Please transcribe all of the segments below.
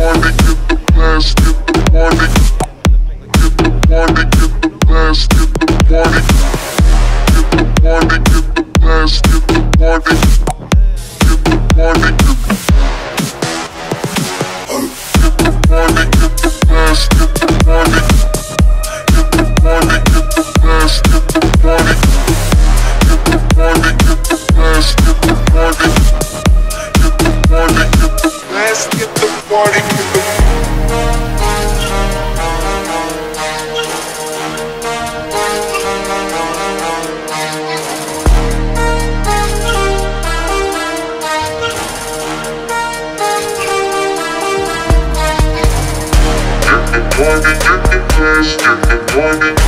Party, get the blast, get the party. Get the the blast, get the party. Party, get the blast, get the party.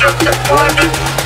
Get the party.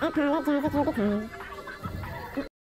然后拍了之后再出